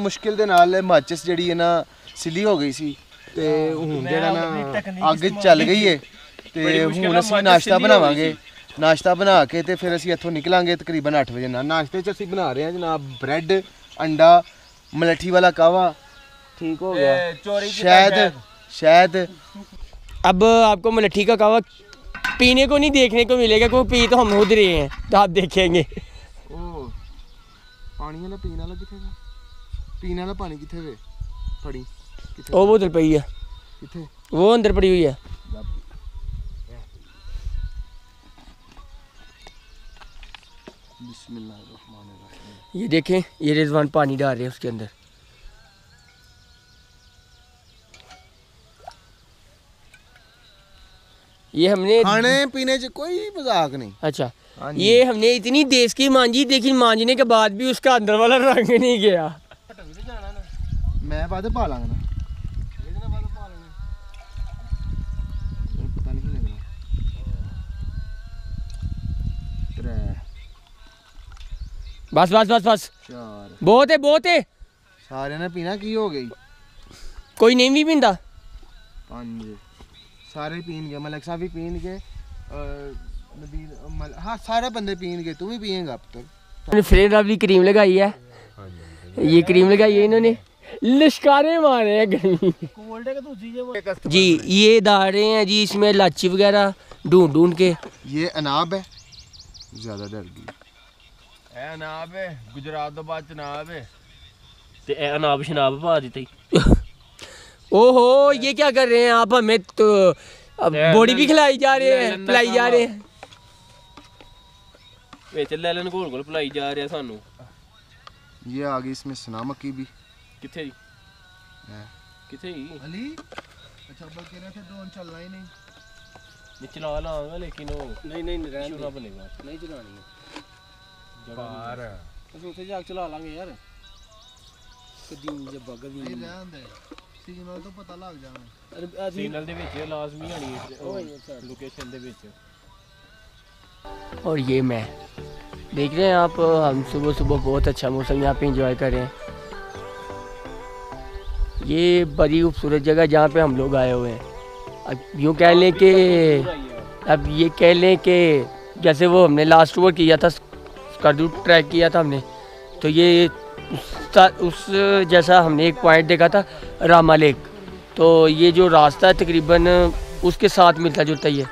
ਮੁਸ਼ਕਿਲ ਦੇ ਨਾਲ ਹਿਮਾਚਲ ਜਿਹੜੀ ਹੈ ਨਾ ਸਿੱਲੀ ਹੋ ਗਈ ਸੀ ਤੇ ਹੁਣ ਜਿਹੜਾ ਨਾ ਅੱਗ ਚੱਲ ਗਈ ਏ ਤੇ ਹੁਣ ਅਸੀਂ ਨਾਸ਼ਤਾ ਬਣਾਵਾਂਗੇ ਨਾਸ਼ਤਾ ਬਣਾ ਕੇ ਤੇ ਫਿਰ ਅਸੀਂ ਇੱਥੋਂ ਨਿਕਲਾਂਗੇ ਤਕਰੀਬਨ 8 ਵਜੇ ਨਾਲ ਨਾਸ਼ਤੇ 'ਚ ਅਸੀਂ ਬਣਾ ਰਹੇ ਹਾਂ ਜਨਾਬ ਬ੍ਰੈਡ ਅੰਡਾ ਮਲੱਠੀ ਵਾਲਾ ਕਾਵਾ ठीक हो गया शायद शायद अब आपको मलठी का कावा पीने को नहीं देखने को मिलेगा क्योंकि पी तो हम खुद रहे हैं तो आप देखेंगे ओ, पानी वाला पीने वाला दिखेगा पीने वाला पानी कितने वे? पड़ी किथे वो बोतल पई है किथे वो अंदर पड़ी हुई है ये देखें ये रिजवान पानी डाल रहे हैं उसके अंदर। ये हमने खाने पीने से कोई मज़ाक नहीं। अच्छा। हाँ ये हमने इतनी देश की मांझी देखी मांझने के बाद भी उसका अंदर वाला रंग नहीं गया। मैं बाद पा लांगा ना ਇਹਦੇ ਨਾਲ ਬਾਅਦ ਪਾ ਲੈਣਾ ਮੈਨੂੰ ਪਤਾ ਨਹੀਂ ਲੱਗਣਾ ਤਰੇ बस बस बस बस ਚਾਰ बहुत है बहुत है ਸਾਰਿਆਂ ਨੇ ਪੀਣਾ ਕੀ ਹੋ ਗਈ कोई नहीं भी पींदा ਪੰਜ ਸਾਰੇ ਪੀਣਗੇ ਮਲਕ ਸਾਹਿਬ ਵੀ ਪੀਣਗੇ ਅਹ, ਨਬੀਲ ਮਲ ਹਾਂ ਸਾਰੇ ਬੰਦੇ ਪੀਣਗੇ ਤੂੰ ਵੀ ਪੀਏਗਾ ਅਬ ਤੱਕ इन्होंने फ्रेड वाली क्रीम लगाई है ये क्रीम लगाई है इन्होंने लिशकारे मारे हैं गर्मी जी ये दारे हैं जी इसमें लाची वगैरह ढूंढ ढूंढ के। ये अनाब है। ज़्यादा डर गई। अनाब है गुजरात तो बाद चनाब है। ते अनाब शनाब पा दी ओहो ये क्या कर रहे हैं आप? हमें तो बॉडी भी खिलाई जा रहे हैं पिलाई जा रहे हैं। ये चल लेलन घोल घोल पिलाई जा रहे हैं सानू। ये आ गई इसमें सनामकी भी। ਕਿੱਥੇ ਜੀ है ਕਿੱਥੇ ਜੀ अली अच्छा अब कह रहे थे ड्रोन चलना ही नहीं ਨੀਚੇ ਲਾ ਲਾਂਗਾ ਲੇਕਿਨ ਉਹ नहीं नहीं ਇਸ਼ੂ ਨਾ ਬਣੇਗਾ नहीं चलानी ਬਾਹਰ ਅਸੀਂ ਉੱਥੇ ਜਾ ਕੇ ਚਲਾ ਲਾਂਗੇ ਯਾਰ ਕਦੀਮ ਜੇ ਬਗਲ ये रहन दे सिग्नल तो पता लग जाना ਸਿਗਨਲ ਦੇ ਵਿੱਚ ਲਾਜ਼ਮੀ ਆਣੀ ਲੋਕੇਸ਼ਨ ਦੇ ਵਿੱਚ और ये मैं देख रहे हैं आप हम सुबह सुबह बहुत अच्छा मौसम यहाँ पे इंजॉय कर रहे हैं ये बड़ी खूबसूरत जगह जहाँ पे हम लोग आए हुए हैं। अब यूँ कह लें कि अब ये कह लें कि जैसे वो हमने लास्ट ओवर किया था स्कर्दू ट्रैक किया था हमने तो ये उस, उस जैसा हमने एक पॉइंट देखा था रामा लेक तो ये जो रास्ता है तकरीबन उसके साथ मिलता जुलता ही है।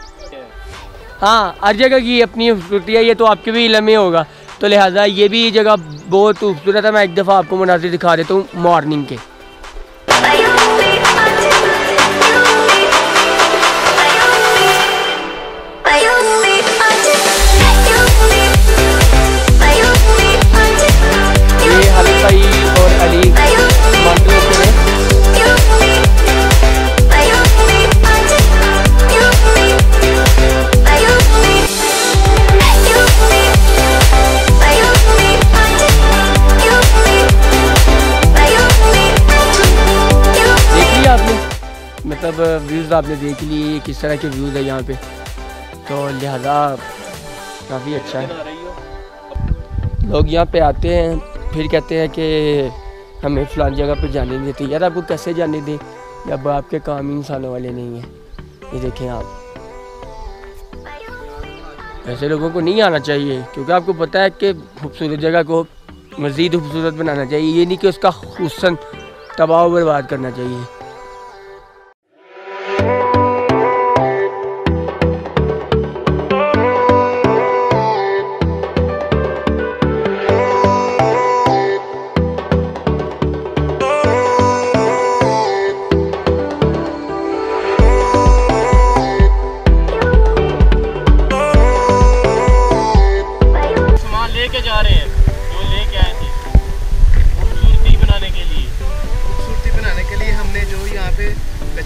हाँ हर जगह की अपनी खूबसूरती है ये तो आपके भी इलम होगा। तो लिहाजा ये भी जगह बहुत खूबसूरत है मैं एक दफ़ा आपको मुनाजिर दिखा देता हूँ मॉर्निंग के। मतलब व्यूज़ आपने देख लिए, किस तरह के व्यूज़ है यहाँ पे? तो लिहाजा काफ़ी अच्छा है। लोग यहाँ पे आते हैं, फिर कहते हैं कि हमें फलानी जगह पे जाने नहीं देते। यार, आपको कैसे जाने दें? जब आपके काम ही इंसानों वाले नहीं हैं। ये देखें आप। ऐसे लोगों को नहीं आना चाहिए, क्योंकि आपको पता है कि खूबसूरत जगह को मज़ीद खूबसूरत बनाना चाहिए। ये नहीं कि उसका हुसन तबाह बर्बाद करना चाहिए।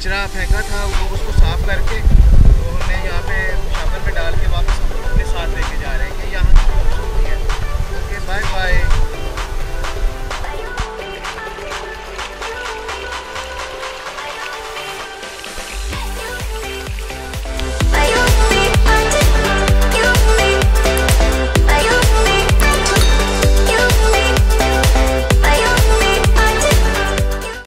कचरा फेंका था वो उसको